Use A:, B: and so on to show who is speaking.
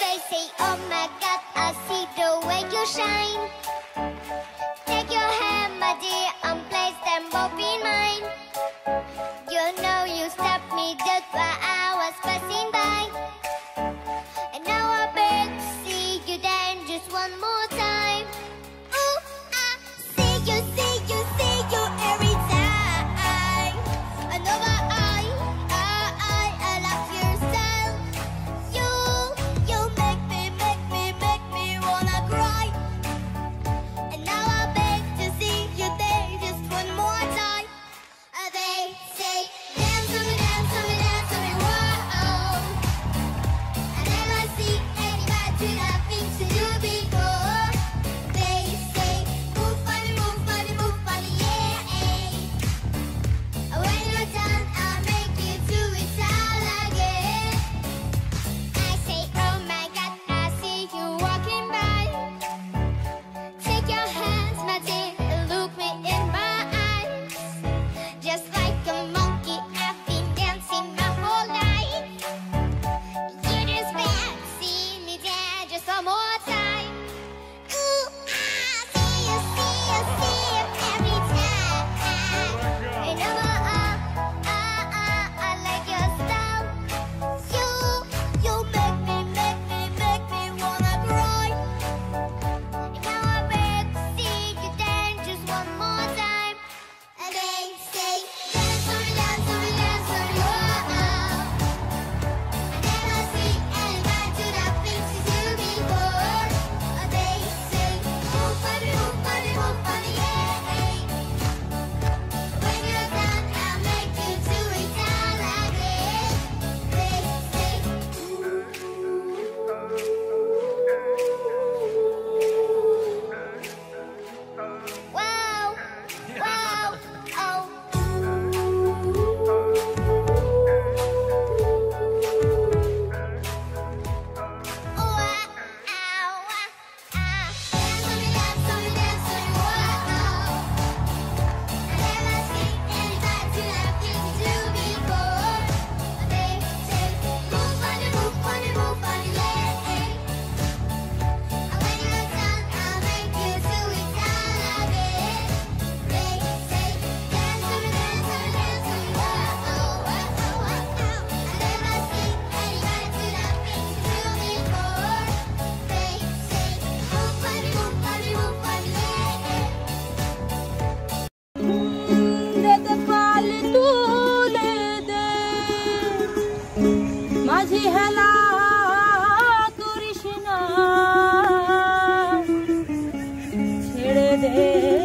A: They say, oh my God, I see the way you shine. Take your hand, my dear, and place them both in mine. You know you stopped me, just by." Yeah.
B: মাঝি হেলা করিস না। ছেড়ে দে।